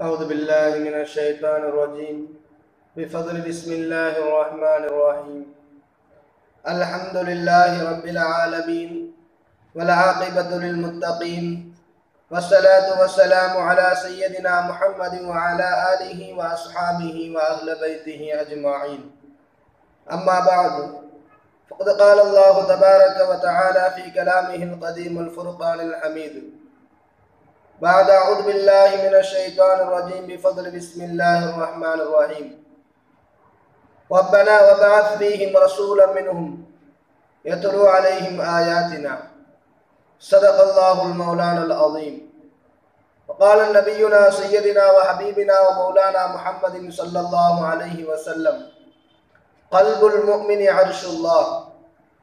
أعوذ بالله من الشيطان الرجيم. بفضل بسم الله الرحمن الرحيم. الحمد لله رب العالمين والعاقبة للمتقين والصلاة والسلام على سيدنا محمد وعلى آله وأصحابه وأهل بيته أجمعين. أما بعد، فقد قال الله تبارك وتعالى في كلامه القديم الفرقان الحميد. بعد أعوذ بالله من الشيطان الرجيم بفضل بسم الله الرحمن الرحيم. ربنا وبعث فيهم رسولا منهم يتلو عليهم آياتنا. صدق الله المولانا العظيم. وقال نبينا سيدنا وحبيبنا ومولانا محمد صلى الله عليه وسلم قلب المؤمن عرش الله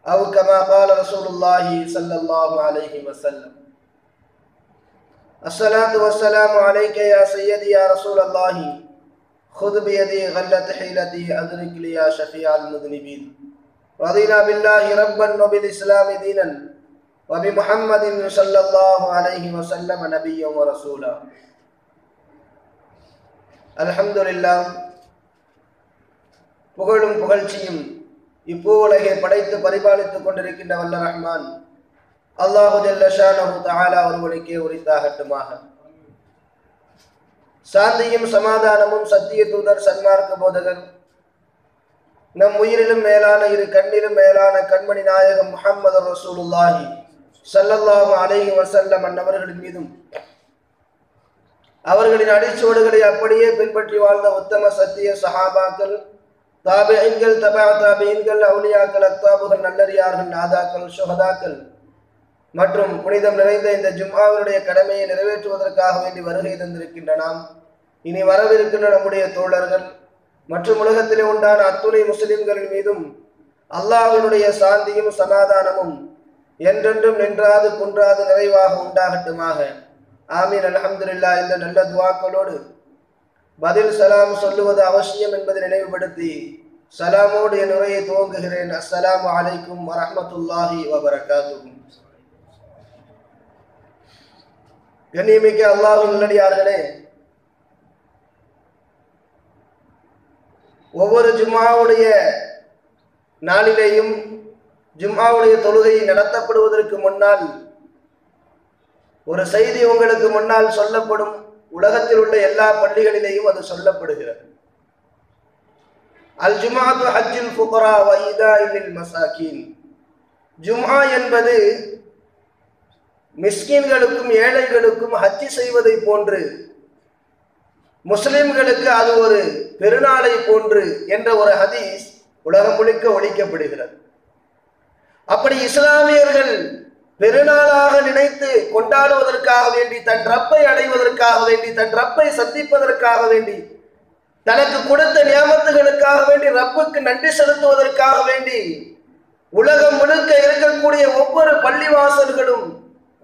أو كما قال رسول الله صلى الله عليه وسلم. الصلاة والسلام عليك يا سيدي يا رسول الله خذ بيدي غلة حيلتي أدرك لي يا شفيع المذنبين رضينا بالله ربا وبالإسلام دينا وبمحمد صلى الله عليه وسلم نبيا ورسولا الحمد لله புகழும் புகழ்ச்சியும் இப்பூவுலகை படைத்து பரிபாலித்துக் கொண்டிருக்கின்ற வல்ல ரஹ்மான் அல்லாஹு ஜல்லஷானஹு ஒருவனுக்கே உரித்தாகட்டுமாக. சாந்தியும் சமாதானமும் சத்திய தூதர் சன்மார்க்க போதகர். நம் உயிரிலும் மேலான இரு கண்ணிலும் மேலான கண்மணி நாயகம் முகமது ரசூலுல்லாஹி சல்லல்லாஹு அலைஹி வசல்லம் அன்னவர்களின் மீதும். அவர்களின் அடிச்சுவடுகளை அப்படியே பின்பற்றி வாழ்ந்த உத்தம சத்திய சஹாபாக்கள் தாபியன்கள் தபா தாபியன்கள் அவுலியாக்கள் அத்தாபுகள் நல்லறியார்கள் நாதாக்கள் சுகதாக்கள் மற்றும் புனிதம் நிறைந்த இந்த ஜும்மாவினுடைய கடமையை நிறைவேற்றுவதற்காக வேண்டி வருகை தந்திருக்கின்ற நாம் இனி வரவிருக்கின்ற நம்முடைய தோழர்கள் மற்றும் உலகத்திலே உண்டான அத்துணை முஸ்லிம்களின் மீதும் அல்லாஹினுடைய சாந்தியும் சமாதானமும் என்றென்றும் நின்றாது குன்றாது நிறைவாக உண்டாகட்டுமாக. ஆமீன். அலமதுல்லா இந்த நல்ல துவாக்களோடு பதில் சலாம் சொல்லுவது அவசியம் என்பதை நினைவுபடுத்தி சலாமோடு என் உரையை துவங்குகிறேன். அஸ்ஸலாமு அலைக்கும் வரமத்துல்லாஹி வபரகாத்துக்கும் கண்ணியமிக்க அல்லாஹின் நல்லடியார்களே ஒவ்வொரு ஜும்மாவுடைய நாளிலேயும் ஜும்மாவுடைய தொழுகை நடத்தப்படுவதற்கு முன்னால் ஒரு செய்தி உங்களுக்கு முன்னால் சொல்லப்படும் உலகத்தில் உள்ள எல்லா பள்ளிகளிலேயும் அது சொல்லப்படுகிறது. அல் ஜுமாத்து ஹஜ்ஜில் ஃபுகரா வைதா இல் மசாக்கின் ஜும்ஆ என்பது மிஸ்கின்களுக்கும் ஏழைகளுக்கும் ஹஜ்ஜி செய்வதை போன்று முஸ்லிம்களுக்கு அது ஒரு பெருநாளை போன்று என்ற ஒரு ஹதீஸ் உலகம் முழுக்க ஒழிக்கப்படுகிறது. அப்படி இஸ்லாமியர்கள் பெருநாளாக நினைத்து கொண்டாடுவதற்காக வேண்டி தன் ரப்பை அடைவதற்காக வேண்டி தன் ரப்பை சந்திப்பதற்காக வேண்டி தனக்கு கொடுத்த நியமத்துகளுக்காக வேண்டி ரப்புக்கு நன்றி செலுத்துவதற்காக வேண்டி உலகம் முழுக்க இருக்கக்கூடிய ஒவ்வொரு பள்ளிவாசல்களும்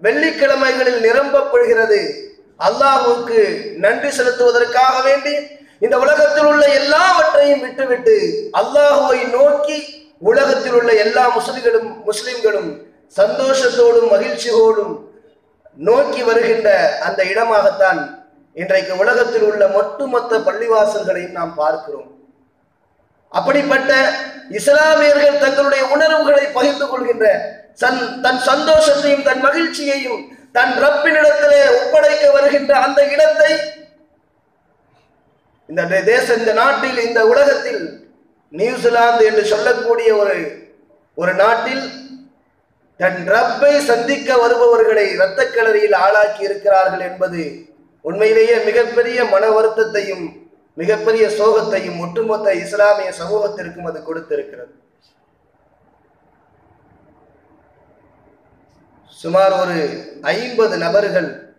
வெள்ளிக்கிழமைகளில் நிரம்பப்படுகிறது. அல்லாஹுக்கு நன்றி செலுத்துவதற்காக வேண்டி இந்த உலகத்தில் உள்ள எல்லாவற்றையும் விட்டுவிட்டு அல்லாஹுவை நோக்கி உலகத்தில் உள்ள எல்லா முஸ்லிம்களும் முஸ்லிம்களும் சந்தோஷத்தோடும் மகிழ்ச்சியோடும் நோக்கி வருகின்ற அந்த இடமாகத்தான் இன்றைக்கு உலகத்தில் உள்ள ஒட்டுமொத்த பள்ளிவாசல்களையும் நாம் பார்க்கிறோம். அப்படிப்பட்ட இஸ்லாமியர்கள் தங்களுடைய உணர்வுகளை பகிர்ந்து கொள்கின்ற தன் தன் சந்தோஷத்தையும் தன் மகிழ்ச்சியையும் தன் ரப்பினிடத்திலே ஒப்படைக்க வருகின்ற அந்த இடத்தை இந்த தேச இந்த நாட்டில் இந்த உலகத்தில் நியூசிலாந்து என்று சொல்லக்கூடிய ஒரு ஒரு நாட்டில் தன் ரப்பை சந்திக்க வருபவர்களை இரத்த கிளறியில் ஆளாக்கி இருக்கிறார்கள் என்பது உண்மையிலேயே மிகப்பெரிய மன வருத்தத்தையும் மிகப்பெரிய சோகத்தையும் ஒட்டுமொத்த இஸ்லாமிய சமூகத்திற்கும் அது கொடுத்திருக்கிறது. சுமார் ஒரு ஐம்பது நபர்கள்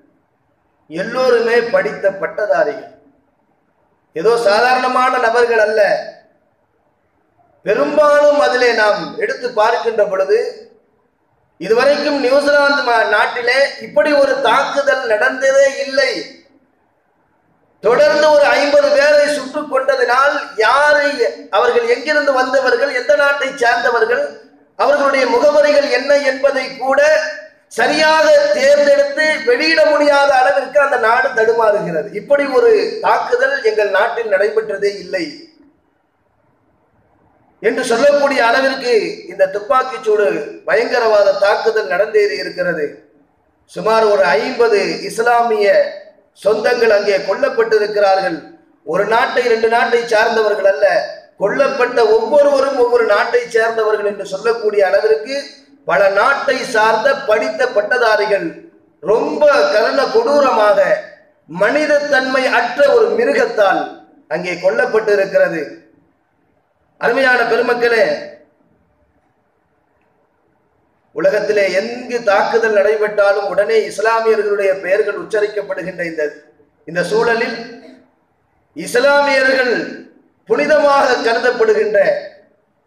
எல்லோருமே படித்த பட்டதாரிகள். ஏதோ சாதாரணமான நபர்கள் அல்ல. பெரும்பாலும் அதிலே நாம் எடுத்து பார்க்கின்ற பொழுது இதுவரைக்கும் நியூசிலாந்து நாட்டிலே இப்படி ஒரு தாக்குதல் நடந்ததே இல்லை. தொடர்ந்து ஒரு ஐம்பது பேரை சுட்டுக் கொண்டதினால் யாரை அவர்கள் எங்கிருந்து வந்தவர்கள் எந்த நாட்டை சார்ந்தவர்கள் அவர்களுடைய முகவரிகள் என்ன என்பதை கூட சரியாக தேர்ந்தெடுத்து வெளியிட முடியாத அளவிற்கு அந்த நாடு தடுமாறுகிறது. இப்படி ஒரு தாக்குதல் எங்கள் நாட்டில் நடைபெற்றதே இல்லை. என்று சொல்லக்கூடிய அளவிற்கு இந்த துப்பாக்கிச்சூடு பயங்கரவாத தாக்குதல் நடந்தேறி இருக்கிறது. சுமார் ஒரு ஐம்பது இஸ்லாமிய சொந்தங்கள் அங்கே கொல்லப்பட்டிருக்கிறார்கள். ஒரு நாட்டை இரண்டு நாட்டை சார்ந்தவர்கள் அல்ல கொல்லப்பட்ட ஒவ்வொருவரும் ஒவ்வொரு நாட்டை சேர்ந்தவர்கள் என்று சொல்லக்கூடிய அளவிற்கு பல நாட்டை சார்ந்த படித்த பட்டதாரிகள் ரொம்ப கருண கொடூரமாக மனிதத்தன்மை அற்ற ஒரு மிருகத்தால் அங்கே கொல்லப்பட்டு இருக்கிறது அருமையான பெருமக்களே உலகத்திலே எங்கு தாக்குதல் நடைபெற்றாலும் உடனே இஸ்லாமியர்களுடைய பெயர்கள் உச்சரிக்கப்படுகின்ற இந்த இந்த சூழலில் இஸ்லாமியர்கள் புனிதமாக கருதப்படுகின்ற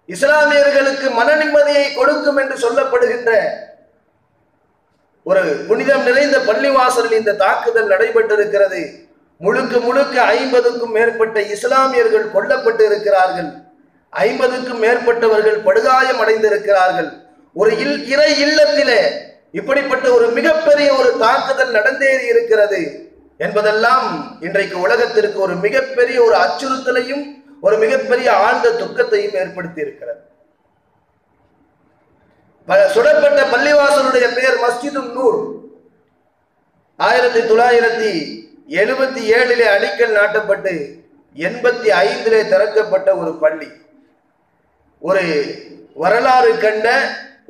இஸ்லாமியர்களுக்கு மன நிம்மதியை கொடுக்கும் என்று சொல்லப்படுகின்ற ஒரு புனிதம் நிறைந்த பள்ளிவாசலில் இந்த தாக்குதல் நடைபெற்றிருக்கிறது. முழுக்க முழுக்க ஐம்பதுக்கும் மேற்பட்ட இஸ்லாமியர்கள் கொல்லப்பட்டு இருக்கிறார்கள். ஐம்பதுக்கும் மேற்பட்டவர்கள் படுகாயம் அடைந்திருக்கிறார்கள். ஒரு இல் இறை இல்லத்திலே இப்படிப்பட்ட ஒரு மிகப்பெரிய ஒரு தாக்குதல் நடந்தேறி இருக்கிறது. என்பதெல்லாம் இன்றைக்கு உலகத்திற்கு ஒரு மிகப்பெரிய ஒரு அச்சுறுத்தலையும் ஒரு மிகப்பெரிய ஆழ்ந்த துக்கத்தையும் ஏற்படுத்தி இருக்கிறது. சுடப்பட்ட பள்ளிவாசலுடைய பெயர் மஸ்ஜிது நூர். ஆயிரத்தி தொள்ளாயிரத்தி எழுபத்தி ஏழிலே அடிக்கல் நாட்டப்பட்டு எண்பத்தி ஐந்திலே திறக்கப்பட்ட ஒரு பள்ளி. ஒரு வரலாறு கண்ட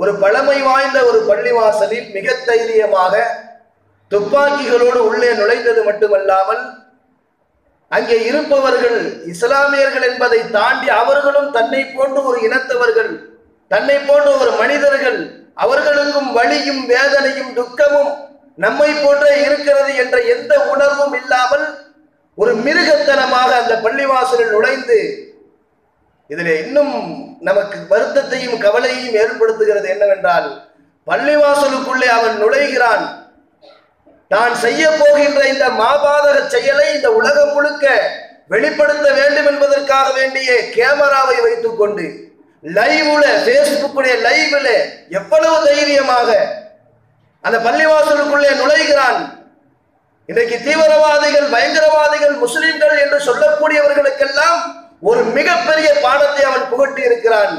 ஒரு பழமை வாய்ந்த ஒரு பள்ளிவாசலில் மிக தைரியமாக துப்பாக்கிகளோடு உள்ளே நுழைந்தது மட்டுமல்லாமல் அங்கே இருப்பவர்கள் இஸ்லாமியர்கள் என்பதை தாண்டி அவர்களும் தன்னை போன்ற ஒரு இனத்தவர்கள் தன்னை போன்ற ஒரு மனிதர்கள். அவர்களுக்கும் வலியும் வேதனையும் துக்கமும் நம்மை போன்றே இருக்கிறது என்ற எந்த உணர்வும் இல்லாமல் ஒரு மிருகத்தனமாக அந்த பள்ளிவாசலில் நுழைந்து இதில் இன்னும் நமக்கு வருத்தத்தையும் கவலையையும் ஏற்படுத்துகிறது என்னவென்றால் பள்ளிவாசலுக்குள்ளே அவன் நுழைகிறான். நான் செய்ய போகின்ற இந்த மாபாதக செயலை இந்த உலகம் முழுக்க வெளிப்படுத்த வேண்டும் என்பதற்காக வேண்டிய கேமராவை வைத்துக் கொண்டு லைவ்ல பேஸ்புக்குடைய லைவ்ல எவ்வளவு தைரியமாக அந்த பள்ளிவாசலுக்குள்ளே நுழைகிறான். இன்றைக்கு தீவிரவாதிகள் பயங்கரவாதிகள் முஸ்லிம்கள் என்று சொல்லக்கூடியவர்களுக்கெல்லாம் ஒரு மிகப்பெரிய பாடத்தை அவன் புகட்டி இருக்கிறான்.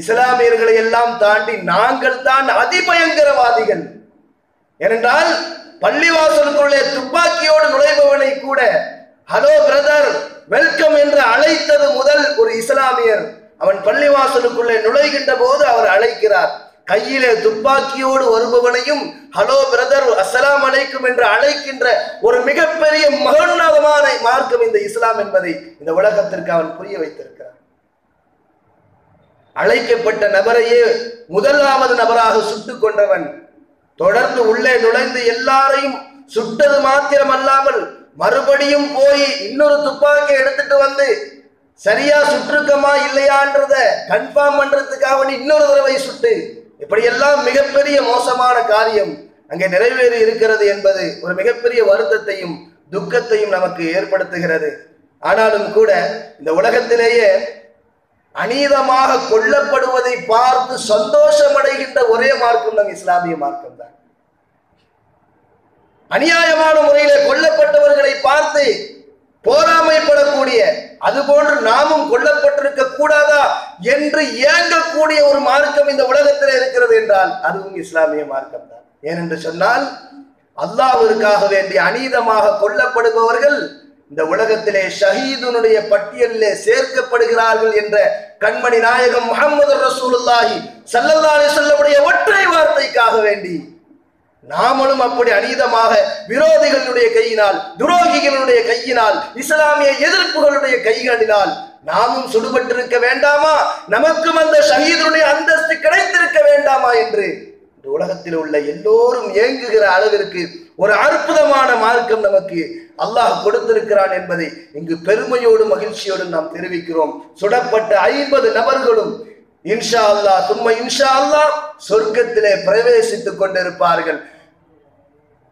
இஸ்லாமியர்களை எல்லாம் தாண்டி நாங்கள் தான் அதிபயங்கரவாதிகள். ஏனென்றால் பள்ளிவாசலுக்குள்ளே துப்பாக்கியோடு நுழைபவனை கூட ஹலோ பிரதர் வெல்கம் என்று அழைத்தது முதல் ஒரு இஸ்லாமியர். அவன் பள்ளிவாசலுக்குள்ளே நுழைகின்ற போது அவர் அழைக்கிறார். கையிலே துப்பாக்கியோடு வருபவனையும் ஹலோ பிரதர் அஸ்லாம் அலைக்கும் என்று அழைக்கின்ற ஒரு மிகப்பெரிய மகோன்னதமான மார்க்கம் இந்த இஸ்லாம் என்பதை இந்த உலகத்திற்கு அவன் புரிய வைத்திருக்கிறான். அழைக்கப்பட்ட நபரையே முதலாவது நபராக சுட்டுக் கொண்டவன் தொடர்ந்து உள்ளே நுழைந்து எல்லாரையும் சுட்டது மாத்திரமல்லாமல் மறுபடியும் போய் இன்னொரு துப்பாக்கி எடுத்துட்டு வந்து சரியா சுற்றுக்கமா இல்லையான்றத கன்ஃபார்ம் பண்றதுக்காக வேண்டி இன்னொரு தடவை சுட்டு. இப்படியெல்லாம் மிகப்பெரிய மோசமான காரியம் அங்கே நிறைவேறி இருக்கிறது என்பது ஒரு மிகப்பெரிய வருத்தத்தையும் துக்கத்தையும் நமக்கு ஏற்படுத்துகிறது. ஆனாலும் கூட இந்த உலகத்திலேயே அநீதமாக கொல்லப்படுவதை பார்த்து சந்தோஷமடைகின்ற ஒரே மார்க்கம் நம் இஸ்லாமிய மார்க்கம் தான். அநியாயமான முறையிலே கொல்லப்பட்டவர்களை பார்த்து போராமைப்படக்கூடிய அதுபோன்று நாமும் கொல்லப்பட்டிருக்க கூடாதா என்று ஏங்கக்கூடிய ஒரு மார்க்கம் இந்த உலகத்தில் இருக்கிறது என்றால் அதுவும் இஸ்லாமிய மார்க்கம் தான். ஏனென்று சொன்னால் அல்லாவிற்காக வேண்டி அநீதமாக கொல்லப்படுபவர்கள் இந்த உலகத்திலே ஷஹீதுனுடைய பட்டியலிலே சேர்க்கப்படுகிறார்கள் என்ற கண்மணி நாயகம் முகமது ரசூலுல்லாஹி சல்லல்லாஹி சொல்லமுடைய ஒற்றை வார்த்தைக்காக வேண்டி நாமளும் அப்படி அநீதமாக விரோதிகளுடைய கையினால் துரோகிகளுடைய கையினால் இஸ்லாமிய எதிர்ப்புகளுடைய கைகளினால் நாமும் சுடுபட்டிருக்க வேண்டாமா? நமக்கும் அந்த ஷஹீதுடைய அந்தஸ்து கிடைத்திருக்க வேண்டாமா என்று இந்த உலகத்தில் உள்ள எல்லோரும் ஏங்குகிற அளவிற்கு ஒரு அற்புதமான மார்க்கம் நமக்கு அல்லாஹ் கொடுத்திருக்கிறான் என்பதை இங்கு பெருமையோடு மகிழ்ச்சியோடு நாம் தெரிவிக்கிறோம். சுடப்பட்ட ஐம்பது நபர்களும் இன்ஷா அல்லாஹ் தும்ம இன்ஷா அல்லாஹ் சொர்க்கத்திலே பிரவேசித்துக் கொண்டிருப்பார்கள்.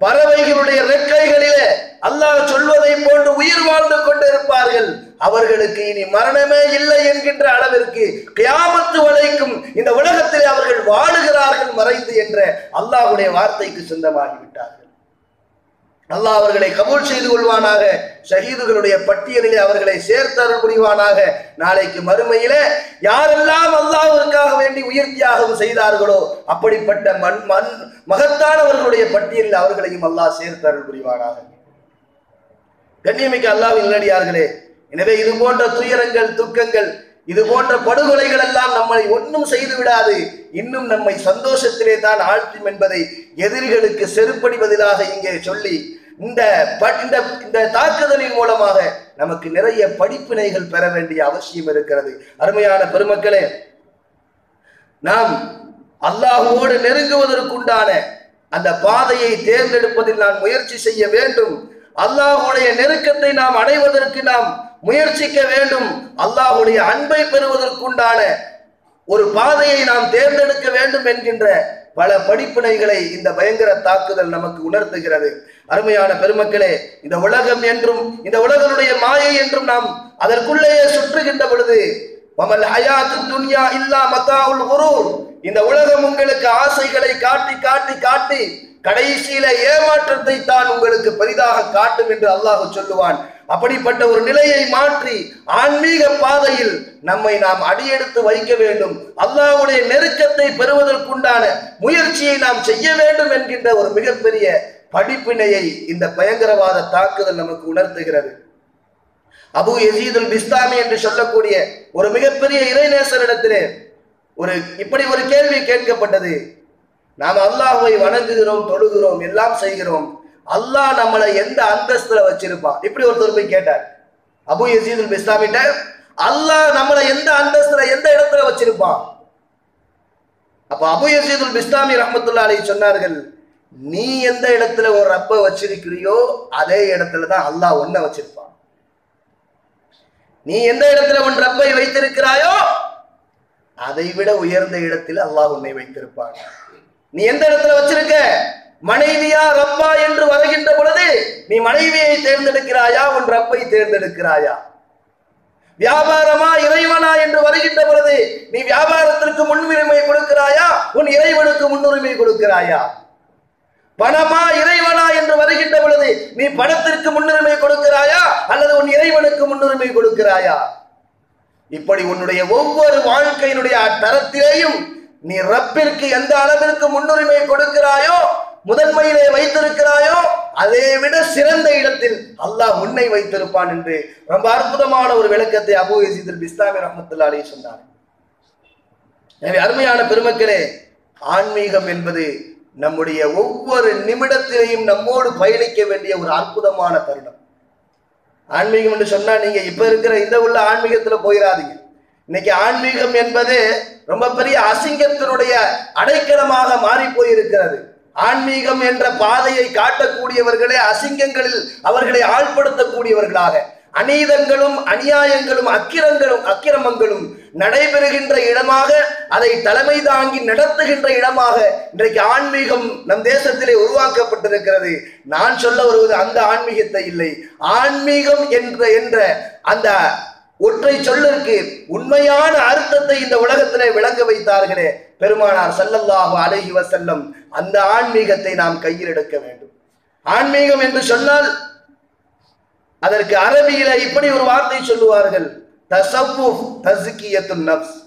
பறவைகளுடைய ரெக்கைகளிலே அல்லாஹ் சொல்வதை போன்று உயிர் வாழ்ந்து கொண்டிருப்பார்கள். அவர்களுக்கு இனி மரணமே இல்லை என்கின்ற அளவிற்கு கியாமத்து வரைக்கும் இந்த உலகத்திலே அவர்கள் வாழுகிறார்கள் மறைந்து என்ற அல்லாஹுடைய வார்த்தைக்கு சொந்தமாகிவிட்டார்கள். அல்லாஹ் அவர்களை கபூல் செய்து கொள்வானாக ஷஹீதுகளுடைய பட்டியலிலே அவர்களை சேர்த்தருள் புரிவானாக. நாளைக்கு மறுமையில யாரெல்லாம் அல்லாஹ்விற்காக வேண்டி உயிர் தியாகம் செய்தார்களோ அப்படிப்பட்ட மண் மண் மகத்தானவர்களுடைய பட்டியலில் அவர்களையும் அல்லாஹ் சேர்த்தருள் புரிவானாக. கண்ணியமிக்க அல்லாஹ் இல்லடியார்களே எனவே இது போன்ற துயரங்கள் துக்கங்கள் இது போன்ற படுகொலைகள் எல்லாம் நம்மை ஒன்றும் செய்து விடாது. இன்னும் நம்மை சந்தோஷத்திலே தான் ஆழ்த்தும் என்பதை எதிரிகளுக்கு செருப்படி பதிலாக இங்கே சொல்லி இந்த இந்த இந்த தாக்குதலின் மூலமாக நமக்கு நிறைய படிப்பினைகள் பெற வேண்டிய அவசியம் இருக்கிறது. அருமையான பெருமக்களே நாம் அல்லாஹுவோடு நெருங்குவதற்குண்டான அந்த பாதையை தேர்ந்தெடுப்பதில் நான் முயற்சி செய்ய வேண்டும். அல்லாஹுடைய நெருக்கத்தை நாம் அடைவதற்கு நாம் முயற்சிக்க வேண்டும். அல்லாஹுடைய அன்பை பெறுவதற்குண்டான ஒரு பாதையை நாம் தேர்ந்தெடுக்க வேண்டும் என்கின்ற பல படிப்பினைகளை இந்த பயங்கர தாக்குதல் நமக்கு உணர்த்துகிறது. அருமையான பெருமக்களே இந்த உலகம் என்றும் இந்த உலகனுடைய மாயை என்றும் நாம் அதற்குள்ளேயே சுற்றுகின்ற பொழுது மமல் ஹயாத்து துன்யா இல்லா மத்தாவுல் குரூர். இந்த உலகம் உங்களுக்கு ஆசைகளை காட்டி காட்டி காட்டி கடைசியில ஏமாற்றத்தை தான் உங்களுக்கு பெரிதாக காட்டும் என்று அல்லாஹ் சொல்லுவான். அப்படிப்பட்ட ஒரு நிலையை மாற்றி ஆன்மீக பாதையில் நம்மை நாம் அடியெடுத்து வைக்க வேண்டும். அல்லாஹ்வுடைய நெருக்கத்தை பெறுவதற்குண்டான முயற்சியை நாம் செய்ய வேண்டும் என்கின்ற ஒரு மிகப்பெரிய படிப்பினையை இந்த பயங்கரவாத தாக்குதல் நமக்கு உணர்த்துகிறது. அபு எசீதுல் பிஸ்தாமி என்று சொல்லக்கூடிய ஒரு மிகப்பெரிய இறைநேசரிடத்திலே ஒரு இப்படி ஒரு கேள்வி கேட்கப்பட்டது. நாம் அல்லாஹுவை வணங்குகிறோம் தொழுகிறோம் எல்லாம் செய்கிறோம். அல்லாஹ் நம்மளை எந்த அந்தஸ்துல வச்சிருப்பான்? இப்படி ஒருத்தர் போய் கேட்டார். அபு எசீதுல் பிஸ்தாமிட்ட அல்லாஹ் நம்மளை எந்த அந்தஸ்துல எந்த இடத்துல வச்சிருப்பான்? அப்ப அபு எசீதுல் பிஸ்தாமி ரஹமத்துல்லா அலி சொன்னார்கள் நீ எந்த இடத்துல ஒரு ரப்ப வச்சிருக்கிறியோ அதே இடத்துல தான் அல்லாஹ் ஒன்ன வச்சிருப்பான். நீ எந்த இடத்துல உன் ரப்பை வைத்திருக்கிறாயோ அதை விட உயர்ந்த இடத்தில் அல்லாஹ் உன்னை வைத்திருப்பான். நீ எந்த இடத்துல வச்சிருக்க? மனைவியா ரப்பா என்று வருகின்ற பொழுது நீ மனைவியை தேர்ந்தெடுக்கிறாயா உன் ரப்பை தேர்ந்தெடுக்கிறாயா? வியாபாரமா இறைவனா என்று வருகின்ற பொழுது நீ வியாபாரத்திற்கு முன்னுரிமை கொடுக்கிறாயா உன் இறைவனுக்கு முன்னுரிமை கொடுக்கிறாயா? பணமா இறைவனா என்று வருகின்ற பொழுது நீ பணத்திற்கு முன்னுரிமை கொடுக்கிறாயா அல்லது உன் இறைவனுக்கு முன்னுரிமை கொடுக்கிறாயா? இப்படி உன்னுடைய ஒவ்வொரு வாழ்க்கையினுடைய தரத்திலேயும் நீ ரப்பிற்கு எந்த அளவிற்கு முன்னுரிமை கொடுக்கிறாயோ முதன்மையிலே வைத்திருக்கிறாயோ அதை விட சிறந்த இடத்தில் அல்லாஹ் முன்னை வைத்திருப்பான் என்று ரொம்ப அற்புதமான ஒரு விளக்கத்தை அபு யசீதுல் பிஸ்தாமி ரஹமத்துல்லா அலைஹி சொன்னார். எனவே அருமையான பெருமக்களே ஆன்மீகம் என்பது நம்முடைய ஒவ்வொரு நிமிடத்திலையும் நம்மோடு பயணிக்க வேண்டிய ஒரு அற்புதமான தருணம். ஆன்மீகம் என்று சொன்னா நீங்க இப்ப இருக்கிற இந்த உள்ள ஆன்மீகத்துல போயிடாதீங்க இன்னைக்கு ஆன்மீகம் என்பது ரொம்ப பெரிய அசிங்கத்தினுடைய அடைக்கலமாக மாறி போயிருக்கிறது ஆன்மீகம் என்ற பாதையை காட்டக்கூடியவர்களே அசிங்கங்களில் அவர்களை ஆழ்படுத்தக்கூடியவர்களாக அநீதங்களும் அநியாயங்களும் அக்கிரங்களும் அக்கிரமங்களும் நடைபெறுகின்ற இடமாக அதை தலைமை தாங்கி நடத்துகின்ற இடமாக இன்றைக்கு ஆன்மீகம் நம் தேசத்திலே உருவாக்கப்பட்டிருக்கிறது. நான் சொல்ல வருவது அந்த ஆன்மீகத்தை இல்லை. ஆன்மீகம் என்ற என்ற அந்த ஒற்றை சொல்லிற்கு உண்மையான அர்த்தத்தை இந்த உலகத்திலே விளங்க வைத்தார்களே. பெருமானார் ஸல்லல்லாஹு அலைஹி வசல்லம் அந்த ஆன்மீகத்தை நாம் கையில் எடுக்க வேண்டும். ஆன்மீகம் என்று சொன்னால் அதற்கு அரபியில இப்படி ஒரு வார்த்தை சொல்லுவார்கள். தசவ்வுஃப் தஸ்கியத்துன் நஃப்ஸ்.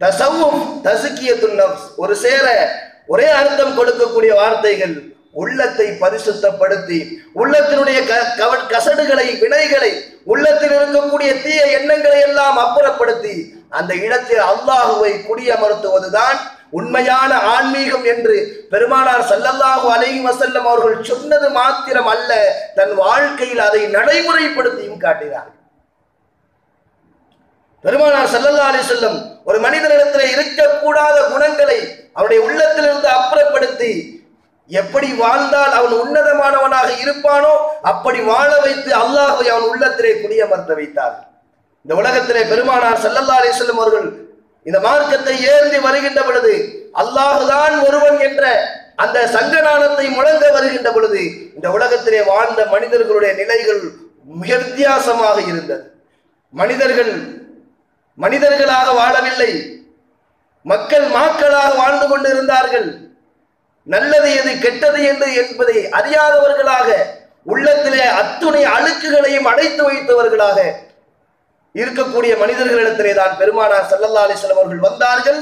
தசவ்வுஃப் தஸ்கியத்துன் நஃப்ஸ். ஒரு சேர ஒரே அர்த்தம் கொடுக்கக்கூடிய வார்த்தைகள் உள்ளத்தை பரிசுத்தப்படுத்தி உள்ளத்தினுடைய க- கசடுகளை வினைகளை உள்ளத்தில் இருக்கக்கூடிய தீய எண்ணங்களை எல்லாம் அப்புறப்படுத்தி அந்த இடத்தில் அல்லாஹுவை குடியமர்த்துவதுதான் உண்மையான ஆன்மீகம் என்று பெருமானார் சல்லல்லாஹு அலைஹி வசல்லம் அவர்கள் சொன்னது மாத்திரம் அல்ல தன் வாழ்க்கையில் அதை நடைமுறைப்படுத்தியும் காட்டினார் பெருமானார் சல்லல்லா அலி சொல்லம் ஒரு மனிதனிடத்தில் இருக்கக்கூடாத குணங்களை அவருடைய உள்ளத்திலிருந்து அப்புறப்படுத்தி எப்படி வாழ்ந்தால் அவன் உன்னதமானவனாக இருப்பானோ அப்படி வாழ வைத்து அல்லாஹை அவன் உள்ளத்திலே குடியமர்த்த வைத்தார் இந்த உலகத்திலே பெருமானார் சல்லல்லா அலி சொல்லம் அவர்கள் இந்த மார்க்கத்தை ஏந்தி வருகின்ற பொழுது அல்லாஹுதான் ஒருவன் என்ற அந்த சங்கநானத்தை முழங்க வருகின்ற பொழுது இந்த உலகத்திலே வாழ்ந்த மனிதர்களுடைய நிலைகள் மிக வித்தியாசமாக இருந்தது. மனிதர்கள் மனிதர்களாக வாழவில்லை. மக்கள் மாக்களாக வாழ்ந்து கொண்டிருந்தார்கள். நல்லது எது கெட்டது என்று என்பதை அறியாதவர்களாக உள்ளத்திலே அத்துணை அழுக்குகளையும் அடைத்து வைத்தவர்களாக இருக்கக்கூடிய மனிதர்களிடத்திலே தான் பெருமானார் சல்லல்லா அலிஸ்லம் அவர்கள் வந்தார்கள்.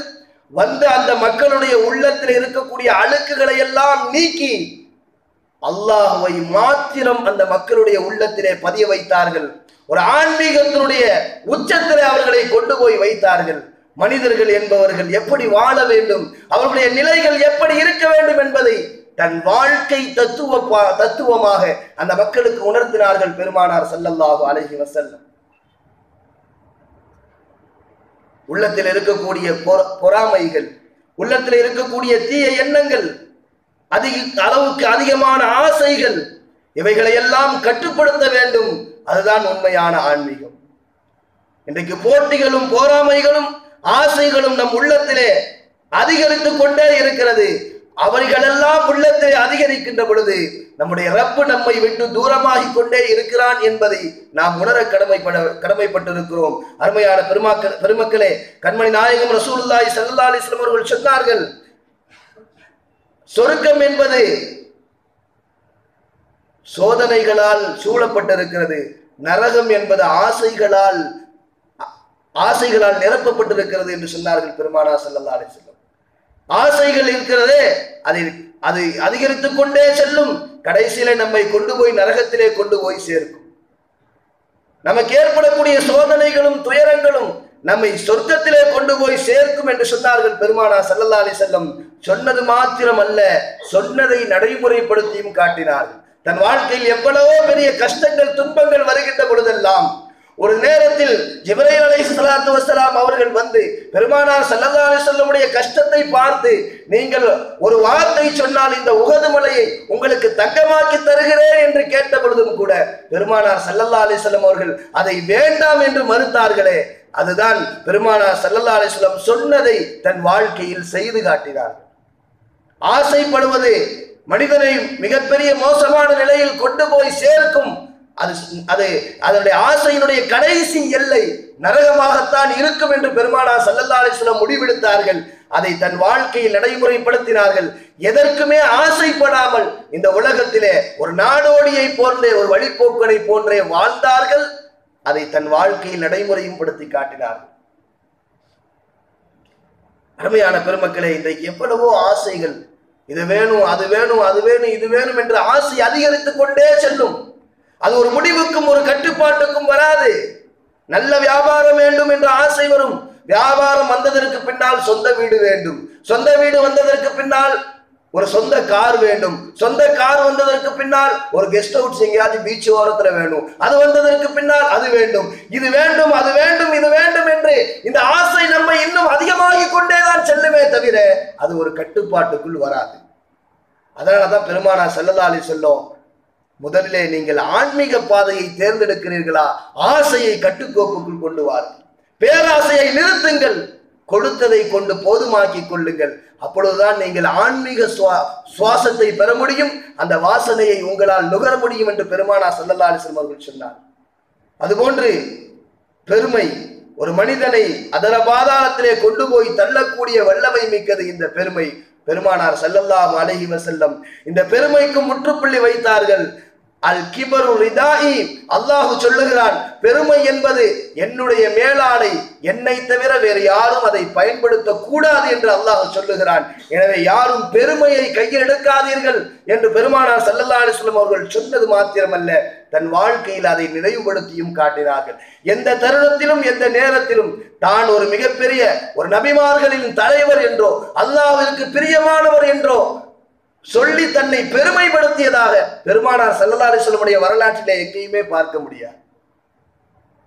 வந்து அந்த மக்களுடைய உள்ளத்தில் இருக்கக்கூடிய அழுக்குகளை எல்லாம் நீக்கி அல்லாஹுவை மாத்திரம் அந்த மக்களுடைய உள்ளத்திலே பதிய வைத்தார்கள். ஒரு ஆன்மீகத்தினுடைய உச்சத்திலே அவர்களை கொண்டு போய் வைத்தார்கள். மனிதர்கள் என்பவர்கள் எப்படி வாழ வேண்டும்? அவர்களுடைய நிலைகள் எப்படி இருக்க வேண்டும் என்பதை தன் வாழ்க்கை தத்துவ பா- தத்துவமாக அந்த மக்களுக்கு உணர்த்தினார்கள் பெருமானார் சல்லல்லாஹு அலஹி வசல்லம் உள்ளத்தில் இருக்கக்கூடிய பொறாமைகள் உள்ளத்தில் இருக்கக்கூடிய தீய எண்ணங்கள் அதிக அளவுக்கு அதிகமான ஆசைகள் இவைகளை எல்லாம் கட்டுப்படுத்த வேண்டும். அதுதான் உண்மையான ஆன்மீகம். இன்றைக்கு போட்டிகளும் போராமைகளும் ஆசைகளும் நம் உள்ளத்திலே அதிகரித்துக் கொண்டே இருக்கிறது. அவைகளெல்லாம் உள்ளத்தை அதிகரிக்கின்ற பொழுது நம்முடைய ரப்பு நம்மை விட்டு தூரமாகிக் கொண்டே இருக்கிறான் என்பதை நாம் உணர கடமைப்பட கடமைப்பட்டிருக்கிறோம். அருமையான பெருமாக்கள் பெருமக்களே கண்மணி நாயகம் ரசூல்லாய் ஸல்லல்லாஹு அலைஹி அவர்கள் சொன்னார்கள் சொருக்கம் என்பது சோதனைகளால் சூழப்பட்டிருக்கிறது. நரகம் என்பது ஆசைகளால் ஆசைகளால் நிரப்பப்பட்டிருக்கிறது என்று சொன்னார்கள் பெருமானா ஸல்லல்லாஹு அலைஹி ஆசைகள் இருக்கிறதே அதை அது அதிகரித்துக் கொண்டே செல்லும் கடைசியில நம்மை கொண்டு போய் நரகத்திலே கொண்டு போய் சேர்க்கும். நமக்கு ஏற்படக்கூடிய சோதனைகளும் துயரங்களும் நம்மை சொர்க்கத்திலே கொண்டு போய் சேர்க்கும் என்று சொன்னார்கள் பெருமானா சல்லல்லா அலி செல்லம் சொன்னது மாத்திரம் அல்ல சொன்னதை நடைமுறைப்படுத்தியும் காட்டினார்கள். தன் வாழ்க்கையில் எவ்வளவோ பெரிய கஷ்டங்கள் துன்பங்கள் வருகின்ற பொழுதெல்லாம் ஒரு நேரத்தில் ஜிப்ரேல் அலை சலாத்து வசலாம் அவர்கள் வந்து பெருமானார் ஸல்லல்லாஹு அலி சொல்லமுடைய கஷ்டத்தை பார்த்து நீங்கள் ஒரு வார்த்தை சொன்னால் இந்த உகது மலையை உங்களுக்கு தங்கமாக்கி தருகிறேன் என்று கேட்ட பொழுதும் கூட பெருமானார் சல்லல்லா அலி சொல்லம் அவர்கள் அதை வேண்டாம் என்று மறுத்தார்களே. அதுதான் பெருமானார் சல்லல்லா அலி சொல்லம் சொன்னதை தன் வாழ்க்கையில் செய்து காட்டினார். ஆசைப்படுவது மனிதனை மிகப்பெரிய மோசமான நிலையில் கொண்டு போய் சேர்க்கும் அது அது அதனுடைய ஆசையினுடைய கடைசி எல்லை நரகமாகத்தான் இருக்கும் என்று பெருமானா ஸல்லல்லாஹு அலைஹி முடிவெடுத்தார்கள். அதை தன் வாழ்க்கையில் நடைமுறைப்படுத்தினார்கள். எதற்குமே ஆசைப்படாமல் இந்த உலகத்திலே ஒரு நாடோடியை போன்றே ஒரு வழிபோக்கனை போன்றே வாழ்ந்தார்கள். அதை தன் வாழ்க்கையில் நடைமுறையும் படுத்தி காட்டினார்கள். அருமையான பெருமக்களே இன்றைக்கு எவ்வளவோ ஆசைகள். இது வேணும் அது வேணும் அது வேணும் இது வேணும் என்று ஆசை அதிகரித்துக் கொண்டே செல்லும். அது ஒரு முடிவுக்கும் ஒரு கட்டுப்பாட்டுக்கும் வராது. நல்ல வியாபாரம் வேண்டும் என்ற ஆசை வரும். வியாபாரம் வந்ததற்கு பின்னால் சொந்த வீடு வேண்டும். சொந்த வீடு வந்ததற்கு பின்னால் ஒரு சொந்த கார் வேண்டும். சொந்த கார் வந்ததற்கு பின்னால் ஒரு கெஸ்ட் ஹவுஸ் எங்கேயாவது பீச் ஓரத்துல வேணும். அது வந்ததற்கு பின்னால் அது வேண்டும். இது வேண்டும் அது வேண்டும் இது வேண்டும் என்று இந்த ஆசை நம்ம இன்னும் அதிகமாகி கொண்டேதான் செல்லுமே தவிர அது ஒரு கட்டுப்பாட்டுக்குள் வராது. அதனாலதான் பெருமானா ஸல்லல்லாஹு செல்லும் முதலிலே நீங்கள் ஆன்மீக பாதையை தேர்ந்தெடுக்கிறீர்களா? ஆசையை கட்டுக்கோப்புக்குள் கொண்டு வாருங்கள் பேராசையை நிறுத்துங்கள். கொடுத்ததை கொண்டு போதுமாக்கிக் கொள்ளுங்கள். அப்பொழுதுதான் நீங்கள் ஆன்மீக சுவா சுவாசத்தை பெற முடியும். அந்த வாசனையை உங்களால் நுகர முடியும் என்று பெருமானா ஸல்லல்லாஹு அலைஹி அவர்கள் சொன்னார். அதுபோன்று பெருமை ஒரு மனிதனை அதர பாதாளத்திலே கொண்டு போய் தள்ளக்கூடிய வல்லமை மிக்கது இந்த பெருமை. பெருமானார் செல்லல்லாம் அலைஹி செல்லம் இந்த பெருமைக்கு முற்றுப்புள்ளி வைத்தார்கள். அல் கிபரு ரிதாயி அல்லாஹு சொல்லுகிறான் பெருமை என்பது என்னுடைய மேலாடை என்னை தவிர வேறு யாரும் அதை பயன்படுத்த கூடாது என்று அல்லாஹ் சொல்லுகிறான். எனவே யாரும் பெருமையை கையில் எடுக்காதீர்கள் என்று பெருமானார் சல்லல்லா அலிஸ்லம் அவர்கள் சொன்னது மாத்திரமல்ல. தன் வாழ்க்கையில் அதை நினைவுபடுத்தியும் காட்டினார்கள். எந்த தருணத்திலும் எந்த நேரத்திலும் தான் ஒரு மிகப்பெரிய ஒரு நபிமார்களின் தலைவர் என்றோ அல்லாவிற்கு பிரியமானவர் என்றோ சொல்லி தன்னை பெருமைப்படுத்தியதாக பெருமானார் செல்லலாறு அலைஹி வரலாற்றிலே எங்கேயுமே பார்க்க முடியாது.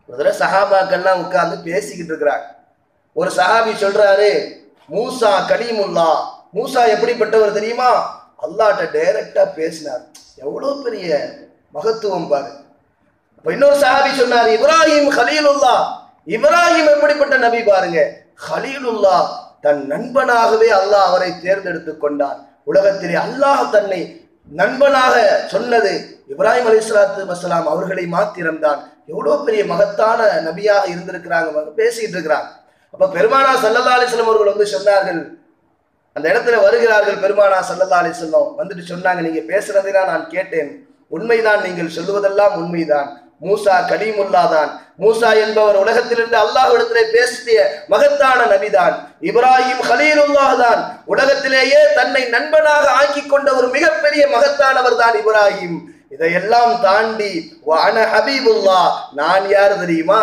ஒரு தடவை சஹாபாக்கள்லாம் உட்கார்ந்து பேசிக்கிட்டு இருக்கிறாங்க. ஒரு சஹாபி சொல்றாரு மூசா கலீமுல்லா. மூசா எப்படிப்பட்டவர் தெரியுமா? அல்லாட்ட டைரக்டா பேசினார். எவ்வளவு பெரிய மகத்துவம் பாரு. அப்ப இன்னொரு சஹாபி சொன்னார் இப்ராஹிம் ஹலீலுல்லா. இப்ராஹிம் எப்படிப்பட்ட நபி பாருங்க? ஹலீலுல்லா தன் நண்பனாகவே அல்லாஹ் அவரை தேர்ந்தெடுத்து கொண்டார் உலகத்திலே அல்லாஹ் தன்னை நண்பனாக சொன்னது இப்ராஹிம் அலிஸ்லாத்து வசலாம் அவர்களை மாத்திரம்தான். எவ்வளவு பெரிய மகத்தான நபியாக இருந்திருக்கிறாங்க பேசிட்டு இருக்கிறாங்க. அப்ப பெருமானா சல்லல்லா அலிஸ்லம் அவர்கள் வந்து சொன்னார்கள் அந்த இடத்துல வருகிறார்கள் பெருமானா சல்லல்லா அலிஸ்லம் வந்துட்டு சொன்னாங்க நீங்க பேசுறதை நான் கேட்டேன். உண்மைதான் நீங்கள் சொல்லுவதெல்லாம் உண்மைதான். மூசா கலீமுல்லா தான் மூசா என்பவர் உலகத்திலிருந்து அல்லாஹிடத்திலே பேசிய மகத்தான நபிதான். இப்ராஹிம் ஹலீலுல்லாஹ் தான் உலகத்திலேயே தன்னை நண்பனாக ஆக்கி கொண்ட ஒரு மிகப்பெரிய மகத்தானவர் தான் இப்ராஹிம். இதையெல்லாம் தாண்டி அன ஹபீபுல்லா. நான் யார் தெரியுமா?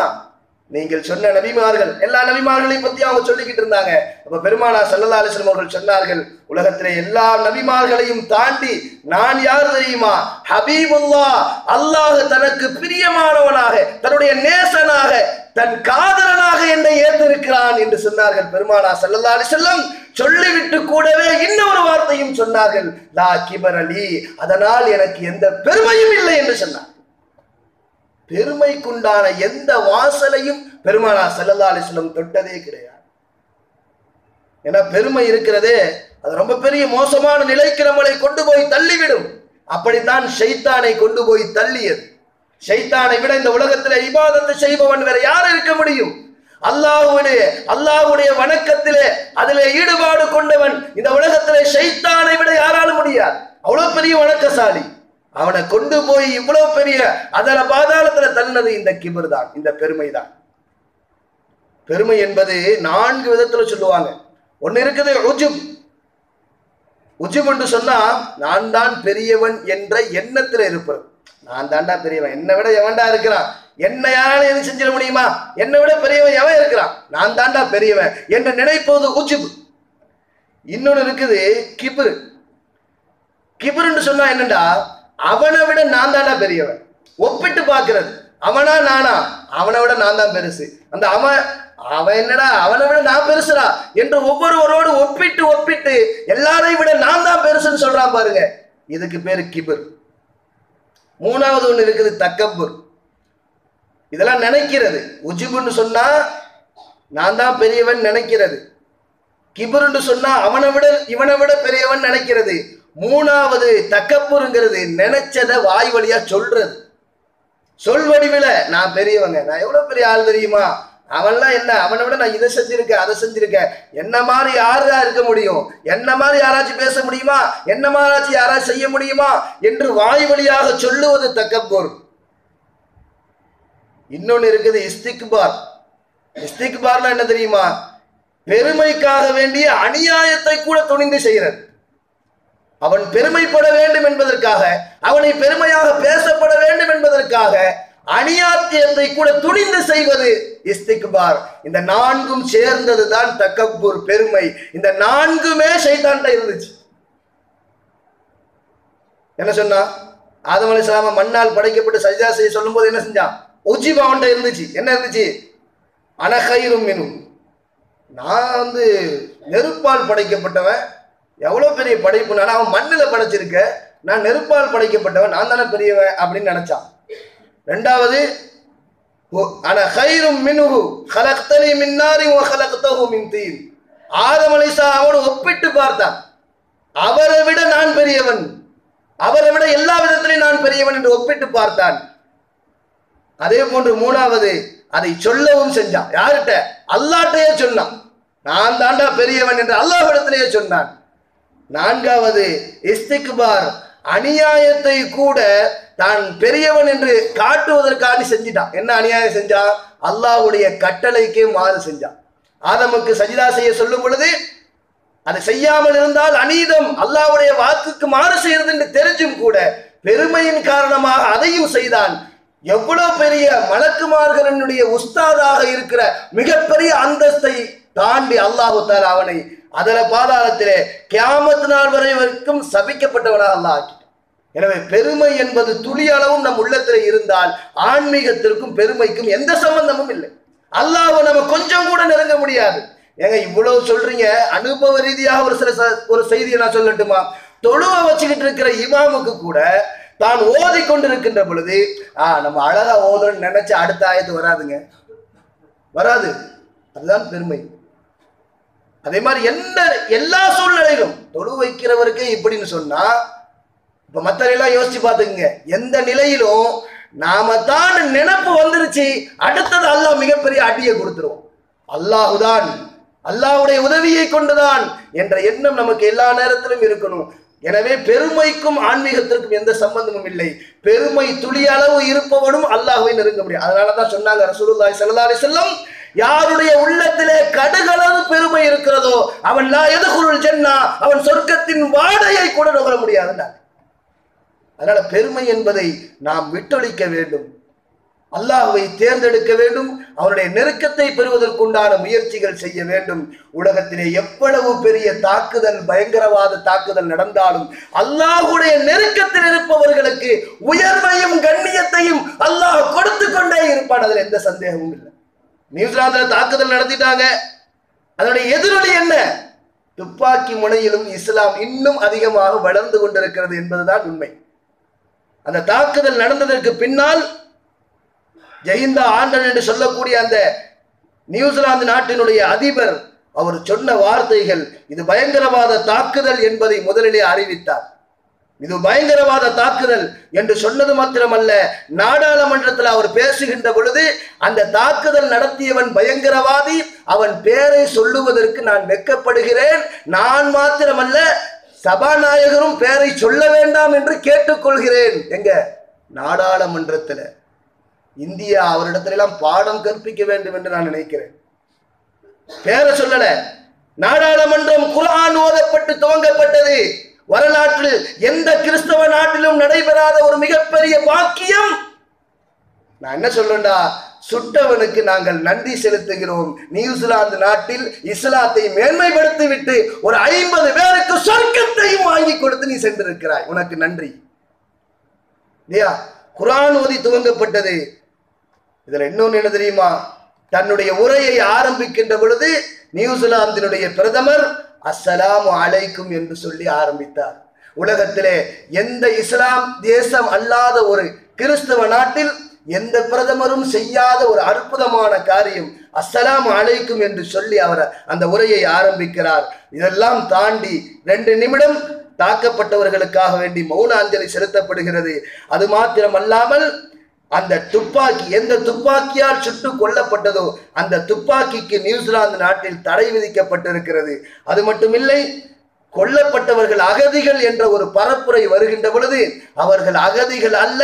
நீங்கள் சொன்ன நபிமார்கள் எல்லா நபிமார்களையும் பத்தி அவங்க சொல்லிக்கிட்டு இருந்தாங்க. அப்ப பெருமானா சல்லல்லா அலிஸ்லம் அவர்கள் சொன்னார்கள் உலகத்திலே எல்லா நபிமார்களையும் தாண்டி நான் யார் தெரியுமா? ஹபீபுல்லா அல்லாஹ் தனக்கு பிரியமானவனாக தன்னுடைய நேசனாக தன் காதலனாக என்னை ஏற்றிருக்கிறான் என்று சொன்னார்கள் பெருமானா சல்லல்லா அலிஸ்லம் சொல்லிவிட்டு கூடவே இன்னொரு வார்த்தையும் சொன்னார்கள் லா கிபர் அலி அதனால் எனக்கு எந்த பெருமையும் இல்லை என்று சொன்னார். பெருமைக்குண்டான எந்த வாசலையும் பெருமானா சல்லல்லா அலிஸ்லம் தொட்டதே கிடையாது. ஏன்னா பெருமை இருக்கிறதே அது ரொம்ப பெரிய மோசமான நிலைக்கு நம்மளை கொண்டு போய் தள்ளிவிடும். அப்படித்தான் ஷைத்தானை கொண்டு போய் தள்ளியது. ஷைத்தானை விட இந்த உலகத்தில் இபாதத்தை செய்பவன் வேற யார் இருக்க முடியும்? அல்லாஹுடைய அல்லாஹுடைய வணக்கத்திலே அதிலே ஈடுபாடு கொண்டவன் இந்த உலகத்திலே ஷைத்தானை விட யாராலும் முடியாது. அவ்வளவு பெரிய வணக்கசாலி. அவனை கொண்டு போய் இவ்வளவு பெரிய அதில் பாதாளத்துல தள்ளது இந்த கிபர் தான் இந்த பெருமை தான். பெருமை என்பது நான்கு விதத்துல சொல்லுவாங்க. ஒன்னு இருக்குது உஜுப் உஜுப் என்று சொன்னா நான் தான் பெரியவன் என்ற எண்ணத்துல இருப்பது. நான் தாண்டா பெரியவன் என்னை விட எவன்டா இருக்கிறான்? என்ன யாராலும் எது செஞ்சிட முடியுமா? என்னை விட பெரியவன் எவன் இருக்கிறான்? நான் தாண்டா பெரியவன் என்று நினைப்போது உஜுப் இன்னொன்று இருக்குது கிபுரு. கிபுருன்னு சொன்னா என்னண்டா? அவனை விட நான் தானா பெரியவன். ஒப்பிட்டு பார்க்கறது. அவனா நானா? அவனை விட நான் தான் பெருசு. அந்த அவன் அவன் என்னடா? அவனை விட நான் பெருசுடா? என்று ஒவ்வொருவரோடு ஒப்பிட்டு ஒப்பிட்டு எல்லாரையும் விட நான் தான் பெருசுன்னு சொல்றான் பாருங்க. இதுக்கு பேரு கிபர். மூணாவது ஒண்ணு இருக்குது தக்கபுர். இதெல்லாம் நினைக்கிறது. உஜிபுன்னு சொன்னா நான் தான் பெரியவன் நினைக்கிறது. கிபுருன்னு சொன்னா அவனை விட இவனை விட பெரியவன் நினைக்கிறது. மூணாவது தக்கப்புருங்கிறது நினைச்சதை வாய் வழியா சொல்றது. சொல் வடிவில் நான் பெரியவங்க. நான் எவ்வளோ பெரிய ஆள் தெரியுமா? அவன்லாம் என்ன? அவனை விட நான் இதை செஞ்சிருக்கேன் அதை செஞ்சிருக்கேன். என்ன மாதிரி யாரா இருக்க முடியும்? என்ன மாதிரி யாராச்சும் பேச முடியுமா? என்ன மாதிரியாச்சும் யாராச்சும் செய்ய முடியுமா? என்று வாய் வழியாக சொல்லுவது தக்கப்போர். இன்னொன்று இருக்குது இஸ்திக்பார். இஸ்திக்பார்னா என்ன தெரியுமா? பெருமைக்காக வேண்டிய அநியாயத்தை கூட துணிந்து செய்கிறது. அவன் பெருமைப்பட வேண்டும் என்பதற்காக அவனை பெருமையாக பேசப்பட வேண்டும் என்பதற்காக அநியாத்தியத்தை கூட துணிந்து செய்வது இஸ்திக்பார். இந்த நான்கும் சேர்ந்தது தான் தக்கபூர் பெருமை. இந்த நான்குமே சைத்தான்ட்ட இருந்துச்சு. என்ன சொன்னா? ஆதம் அலிஸ்லாம மண்ணால் படைக்கப்பட்டு சஜிதா செய்ய சொல்லும்போது என்ன செஞ்சான்? உஜிப் அவன்கிட்ட இருந்துச்சு. என்ன இருந்துச்சு? அனகைரும் மினும் நான் வந்து நெருப்பால் படைக்கப்பட்டவன் எவ்வளோ பெரிய படைப்பு நான் அவன் மண்ணில் படைச்சிருக்க. நான் நெருப்பால் படைக்கப்பட்டவன் நான் தானே பெரியவன் அப்படின்னு நினைச்சான். ரெண்டாவது ஆனா ஹைரும் மினுகு ஹலக்தனி மின்னாரி ஹலக்தஹு மின் தீன். ஆதம் அலிசா அவனோடு ஒப்பிட்டு பார்த்தான். அவரை விட நான் பெரியவன். அவரை விட எல்லா விதத்திலையும் நான் பெரியவன் என்று ஒப்பிட்டு பார்த்தான். அதே போன்று மூணாவது அதை சொல்லவும் செஞ்சான். யார்கிட்ட? அல்லாட்டையே சொன்னான். நான் தாண்டா பெரியவன் என்று அல்லாஹ் இடத்திலேயே சொன்னான். நான்காவது இஸ்திக்பார் அநியாயத்தை கூட தான் பெரியவன் என்று காட்டுவதற்காக செஞ்சிட்டான். என்ன அநியாயம் செஞ்சா? அல்லாஹ்வுடைய கட்டளைக்கே மாறு செஞ்சான். ஆதமுக்கு சஜிதா செய்ய சொல்லும் பொழுது அதை செய்யாமல் இருந்தால் அநீதம் அல்லாவுடைய வாக்குக்கு மாறு செய்யறது என்று தெரிஞ்சும் கூட பெருமையின் காரணமாக அதையும் செய்தான். எவ்வளவு பெரிய மலக்குமார்களுடைய உஸ்தாதாக இருக்கிற மிகப்பெரிய அந்தஸ்தை தாண்டி அல்லாஹு தாலா அவனை அதர பாதாளத்திலே கியாமத்து நாள் வரை வரைக்கும் சபிக்கப்பட்டவனாக அல்லாஹ் ஆக்கிட்டான். எனவே பெருமை என்பது துளி அளவும் நம் உள்ளத்தில் இருந்தால் ஆன்மீகத்திற்கும் பெருமைக்கும் எந்த சம்பந்தமும் இல்லை. அல்லாஹ்வை நம்ம கொஞ்சம் கூட நெருங்க முடியாது. ஏங்க இவ்வளவு சொல்றீங்க அனுபவ ரீதியாக ஒரு சில ஒரு செய்தியை நான் சொல்லட்டுமா? தொழுவ வச்சுக்கிட்டு இருக்கிற இமாமுக்கு கூட தான் ஓதி கொண்டிருக்கின்ற பொழுது ஆ நம்ம அழகா ஓதுன்னு நினைச்சு அடுத்த ஆயத்து வராதுங்க. வராது. அதுதான் பெருமை. அதே மாதிரி எந்த எல்லா சூழ்நிலையிலும் தொழு வைக்கிறவருக்கு இப்படின்னு சொன்னா இப்ப மத்த எல்லாம் யோசிச்சு பாத்துக்கங்க எந்த நிலையிலும் நாம தான் நினப்பு வந்துருச்சு. அடுத்தது அல்லாஹ் மிகப்பெரிய அடியை கொடுத்துரும். அல்லாஹுதான். அல்லாஹுடைய உதவியை கொண்டுதான் என்ற எண்ணம் நமக்கு எல்லா நேரத்திலும் இருக்கணும். எனவே பெருமைக்கும் ஆன்மீகத்திற்கும் எந்த சம்பந்தமும் இல்லை. பெருமை துளி அளவு இருப்பவனும் அல்லாஹுவை நெருங்க முடியும். அதனாலதான் சொன்னாங்க ரசூலுல்லாய் சல்லா அலைஹி யாருடைய உள்ளத்திலே கடுகளவு பெருமை இருக்கிறதோ அவன் லா எதுகுருள் சென்னா அவன் சொர்க்கத்தின் வாடையை கூட நுகர முடியாதுன்னா அதனால பெருமை என்பதை நாம் விட்டொழிக்க வேண்டும். அல்லாஹுவை தேர்ந்தெடுக்க வேண்டும். அவருடைய நெருக்கத்தை பெறுவதற்குண்டான முயற்சிகள் செய்ய வேண்டும். உலகத்திலே எவ்வளவு பெரிய தாக்குதல் பயங்கரவாத தாக்குதல் நடந்தாலும் அல்லாஹுடைய நெருக்கத்தில் இருப்பவர்களுக்கு உயர்வையும் கண்ணியத்தையும் அல்லாஹ் கொடுத்து கொண்டே இருப்பான். அதில் எந்த சந்தேகமும் இல்லை. நியூசிலாந்துல தாக்குதல் நடத்திட்டாங்க. அதனுடைய எதிரொலி என்ன? துப்பாக்கி முனையிலும் இஸ்லாம் இன்னும் அதிகமாக வளர்ந்து கொண்டிருக்கிறது என்பதுதான் உண்மை. அந்த தாக்குதல் நடந்ததற்கு பின்னால் ஜெயிந்தா ஆண்டன் என்று சொல்லக்கூடிய அந்த நியூசிலாந்து நாட்டினுடைய அதிபர் அவர் சொன்ன வார்த்தைகள் இது பயங்கரவாத தாக்குதல் என்பதை முதலிலே அறிவித்தார். இது பயங்கரவாத தாக்குதல் என்று சொன்னது மாத்திரமல்ல நாடாளுமன்றத்தில் அவர் பேசுகின்ற பொழுது அந்த தாக்குதல் நடத்தியவன் பயங்கரவாதி அவன் பேரை சொல்லுவதற்கு நான் வெட்கப்படுகிறேன் நான் மாத்திரமல்ல சபாநாயகரும் பேரை சொல்ல வேண்டாம் என்று கேட்டுக்கொள்கிறேன். எங்க? நாடாளுமன்றத்தில். இந்தியா அவரிடத்திலெல்லாம் பாடம் கற்பிக்க வேண்டும் என்று நான் நினைக்கிறேன். பேரை சொல்லல. நாடாளுமன்றம் குர்ஆன் ஓதப்பட்டு துவங்கப்பட்டது. வரலாற்றில் எந்த கிறிஸ்தவ நாட்டிலும் நடைபெறாத ஒரு மிகப்பெரிய வாக்கியம் நான் என்ன சொல்றேன்டா? சுட்டவனுக்கு நாங்கள் நன்றி செலுத்துகிறோம். நியூசிலாந்து நாட்டில் இஸ்லாத்தை மேன்மைப்படுத்தி விட்டு ஒரு ஐம்பது பேருக்கு சொர்க்கத்தையும் வாங்கி கொடுத்து நீ சென்றிருக்கிறாய். உனக்கு நன்றி. இல்லையா? குரான் ஓதி துவங்கப்பட்டது. இதுல இன்னொன்னு என்ன தெரியுமா? தன்னுடைய உரையை ஆரம்பிக்கின்ற பொழுது நியூசிலாந்தினுடைய பிரதமர் அஸ்ஸலாமு அலைக்கும் என்று சொல்லி ஆரம்பித்தார். உலகத்திலே எந்த இஸ்லாம் தேசம் அல்லாத ஒரு கிறிஸ்தவ நாட்டில் எந்த பிரதமரும் செய்யாத ஒரு அற்புதமான காரியம் அஸ்ஸலாம் அழைக்கும் என்று சொல்லி அவர் அந்த உரையை ஆரம்பிக்கிறார். இதெல்லாம் தாண்டி ரெண்டு நிமிடம் தாக்கப்பட்டவர்களுக்காக வேண்டி மௌன அஞ்சலி செலுத்தப்படுகிறது. அது மாத்திரமல்லாமல் அந்த துப்பாக்கி எந்த துப்பாக்கியால் சுட்டு கொல்லப்பட்டதோ அந்த துப்பாக்கிக்கு நியூசிலாந்து நாட்டில் தடை விதிக்கப்பட்டிருக்கிறது. அது மட்டுமில்லை கொல்லப்பட்டவர்கள் அகதிகள் என்ற ஒரு பரப்புரை வருகின்ற பொழுது அவர்கள் அகதிகள் அல்ல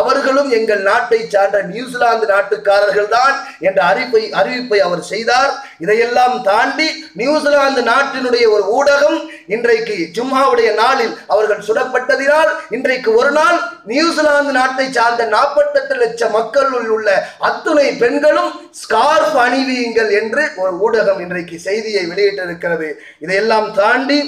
அவர்களும் எங்கள் நாட்டை சார்ந்த நியூசிலாந்து நாட்டுக்காரர்கள் தான் என்ற அறிவிப்பை அறிவிப்பை அவர் செய்தார். இதையெல்லாம் தாண்டி நியூசிலாந்து நாட்டினுடைய ஒரு ஊடகம் இன்றைக்கு ஜும்ஹாவுடைய நாளில் அவர்கள் சுடப்பட்டதினால் இன்றைக்கு ஒரு நாள் நியூசிலாந்து நாட்டை சார்ந்த நாற்பத்தெட்டு லட்சம் மக்களுள் உள்ள அத்துணை பெண்களும் ஸ்கார்ஃப் அணிவியுங்கள் என்று ஒரு ஊடகம் இன்றைக்கு செய்தியை வெளியிட்டிருக்கிறது. இதையெல்லாம் தாண்டி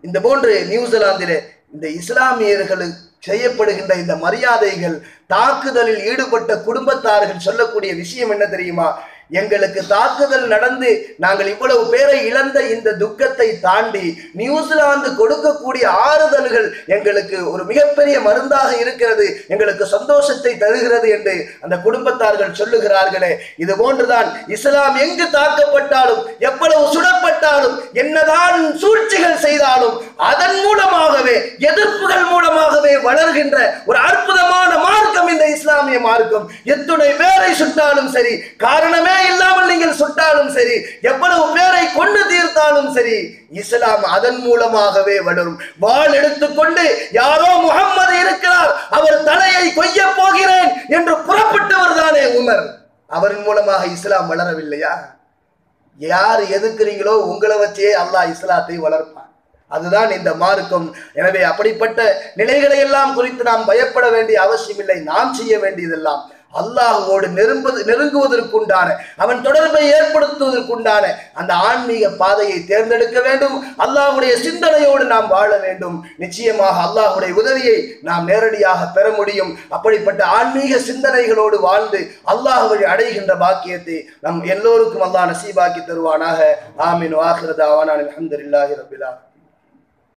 இந்த போன்று நியூசிலாந்திலே இந்த இஸ்லாமியர்களுக்கு செய்யப்படுகின்ற இந்த மரியாதைகள் தாக்குதலில் ஈடுபட்ட குடும்பத்தார்கள் சொல்லக்கூடிய விஷயம் என்ன தெரியுமா? எங்களுக்கு தாக்குதல் நடந்து நாங்கள் இவ்வளவு பேரை இழந்த இந்த துக்கத்தை தாண்டி நியூசிலாந்து கொடுக்கக்கூடிய ஆறுதல்கள் எங்களுக்கு ஒரு மிகப்பெரிய மருந்தாக இருக்கிறது எங்களுக்கு சந்தோஷத்தை தருகிறது என்று அந்த குடும்பத்தார்கள் சொல்லுகிறார்களே. இது போன்றுதான் இஸ்லாம் எங்கு தாக்கப்பட்டாலும் எவ்வளவு சுடப்பட்டாலும் என்னதான் சூழ்ச்சிகள் செய்தாலும் அதன் மூலமாகவே எதிர்ப்புகள் மூலமாகவே வளர்கின்ற ஒரு அற்புதமான மார்க்கம் இந்த இஸ்லாமிய மார்க்கம். எத்துணை பேரை சுட்டாலும் சரி காரணமே இல்லாமல் நீங்கள் சுட்டாலும் சரி எவ்வளவு பேரை கொண்டு தீர்த்தாலும் சரி இஸ்லாம் அதன் மூலமாகவே வளரும். வாழ் எடுத்துக்கொண்டு யாரோ முகம்மது இருக்கிறார் அவர் தலையை கொய்ய போகிறேன் என்று புறப்பட்டவர் தானே உமர். அவரின் மூலமாக இஸ்லாம் வளரவில்லையா? யார் எதுக்குறீங்களோ உங்களை வச்சே அல்லாஹ் இஸ்லாத்தை வளர்ப்பான். அதுதான் இந்த மார்க்கம். எனவே அப்படிப்பட்ட நிலைகளை எல்லாம் குறித்து நாம் பயப்பட வேண்டிய அவசியமில்லை. நாம் செய்ய வேண்டியதெல்லாம் அல்லாஹுவோடு நெருங்குவது நெருங்குவதற்குண்டான அவன் தொடர்பை ஏற்படுத்துவதற்குண்டான அந்த ஆன்மீக பாதையை தேர்ந்தெடுக்க வேண்டும். அல்லாஹுடைய சிந்தனையோடு நாம் வாழ வேண்டும். நிச்சயமாக அல்லாஹுடைய உதவியை நாம் நேரடியாக பெற முடியும். அப்படிப்பட்ட ஆன்மீக சிந்தனைகளோடு வாழ்ந்து அல்லாஹுவை அடைகின்ற பாக்கியத்தை நம் எல்லோருக்கும் அல்லாஹ் நசீபாக்கி தருவானாக. ஆமீன். வாஹிரதாவான அலமதுல்லாஹி ரபிலா